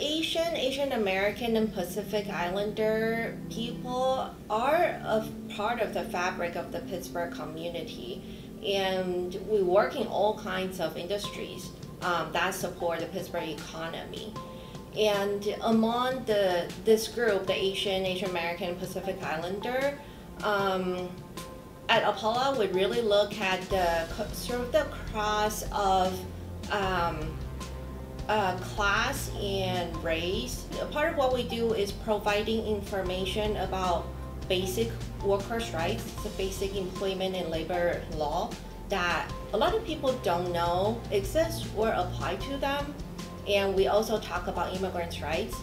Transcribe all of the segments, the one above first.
Asian, Asian American, and Pacific Islander people are a part of the fabric of the Pittsburgh community, and we work in all kinds of industries um, that support the Pittsburgh economy. And among the this group, the Asian, Asian American, Pacific Islander, um, at Apala, we really look at the sort of the cross of um, uh, class and race. Part of what we do is providing information about basic workers' rights, the basic employment and labor law that a lot of people don't know exists or apply to them. And we also talk about immigrants' rights.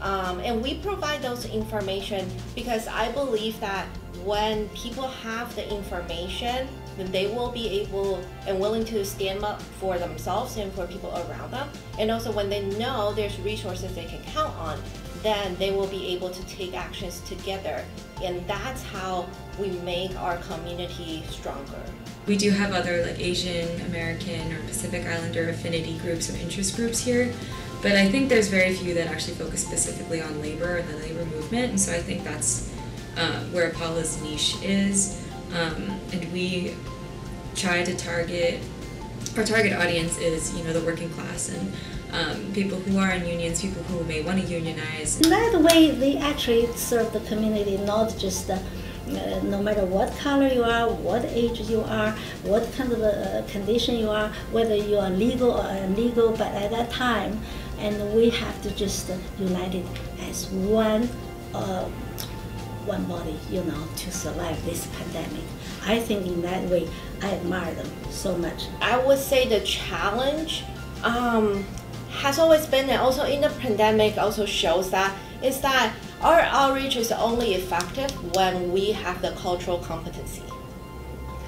Um, and we provide those information because I believe that when people have the information, then they will be able and willing to stand up for themselves and for people around them. And also, when they know there's resources they can count on, then they will be able to take actions together. And that's how we make our community stronger. We do have other like Asian American or Pacific Islander affinity groups or interest groups here, but I think there's very few that actually focus specifically on labor and the labor movement. And so I think that's um, where Apala's niche is. Um, and we try to target our target audience is you know the working class and um, people who are in unions, people who may want to unionize. That way, they actually serve the community, not just uh, no matter what color you are, what age you are, what kind of condition you are, whether you are legal or illegal, but at that time, and we have to just uh, unite it as one uh, one body, you know, to survive this pandemic. I think in that way, I admire them so much. I would say the challenge um, has always been, and also in the pandemic also shows that, is that our outreach is only effective when we have the cultural competency.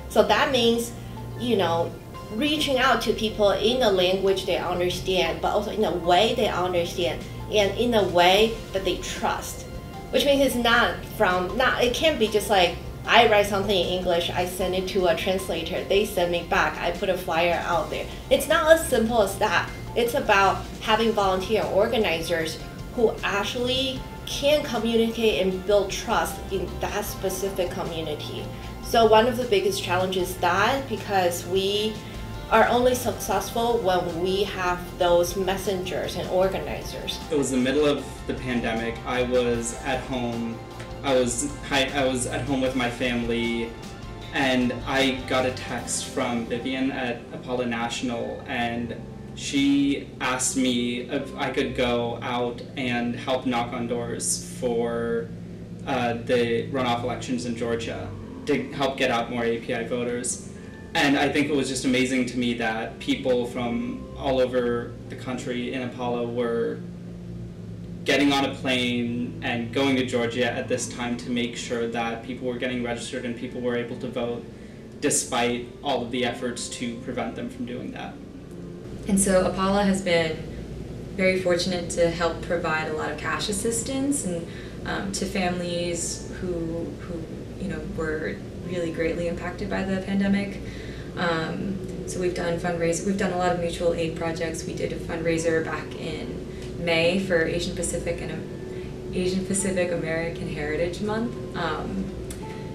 So that means, you know, reaching out to people in a language they understand, but also in a way they understand, and in a way that they trust which means it's not from not it can't be just like I write something in English, I send it to a translator, they send me back, I put a flyer out there. It's not as simple as that. It's about having volunteer organizers who actually can communicate and build trust in that specific community. So one of the biggest challenges that because we are only successful when we have those messengers and organizers. It was the middle of the pandemic. I was at home. I was I was at home with my family, and I got a text from Vivian at Apala National, and she asked me if I could go out and help knock on doors for uh, the runoff elections in Georgia to help get out more API voters. And I think it was just amazing to me that people from all over the country in Apala were getting on a plane and going to Georgia at this time to make sure that people were getting registered and people were able to vote despite all of the efforts to prevent them from doing that. And so Apala has been very fortunate to help provide a lot of cash assistance and um, to families who, who you know were really greatly impacted by the pandemic. Um, so we've done fundraising. We've done a lot of mutual aid projects. We did a fundraiser back in May for Asian Pacific and Asian Pacific American Heritage Month, um,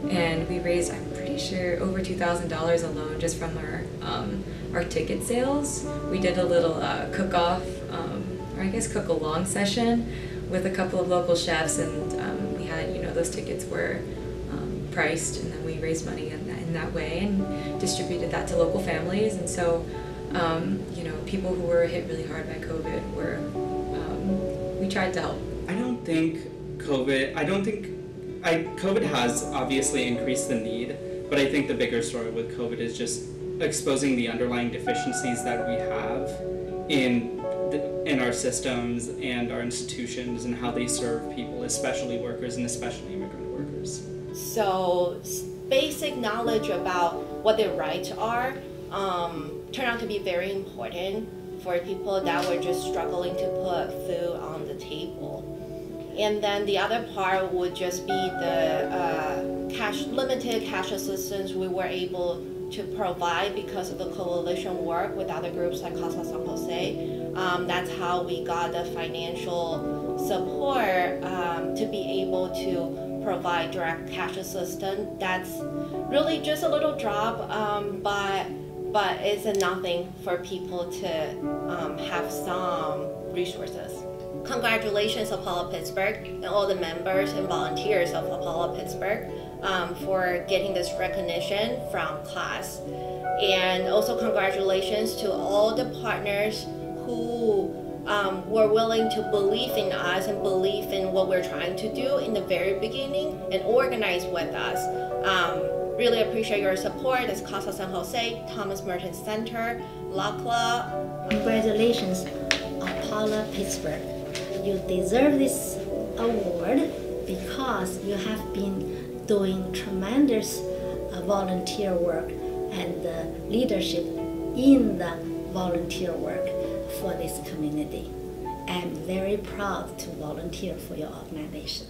and we raised, I'm pretty sure, over two thousand dollars alone just from our um, our ticket sales. We did a little uh, cook-off, um, or I guess cook-along session with a couple of local chefs, and um, we had, you know, those tickets were priced, and then we raised money in that, in that way and distributed that to local families. And so, um, you know, people who were hit really hard by COVID were, um, we tried to help. I don't think COVID, I don't think, I, COVID has obviously increased the need, but I think the bigger story with COVID is just exposing the underlying deficiencies that we have in in our systems and our institutions and how they serve people, especially workers and especially. So basic knowledge about what their rights are um, turned out to be very important for people that were just struggling to put food on the table. And then the other part would just be the uh, cash limited cash assistance we were able to provide because of the coalition work with other groups like Casa San Jose. Um, that's how we got the financial support um, to be able to provide direct cash assistance. That's really just a little drop, um, but but it's nothing for people to um, have some resources. Congratulations, APALA Pittsburgh, and all the members and volunteers of APALA Pittsburgh um, for getting this recognition from class. And also, congratulations to all the partners who um, were willing to believe in us and believe in what we're trying to do in the very beginning and organize with us. Um, really appreciate your support It's Casa San Jose, Thomas Merton Center, LCLAA. Congratulations, APALA Pittsburgh. You deserve this award because you have been doing tremendous uh, volunteer work and uh, leadership in the volunteer work for this community. I'm very proud to volunteer for your organization.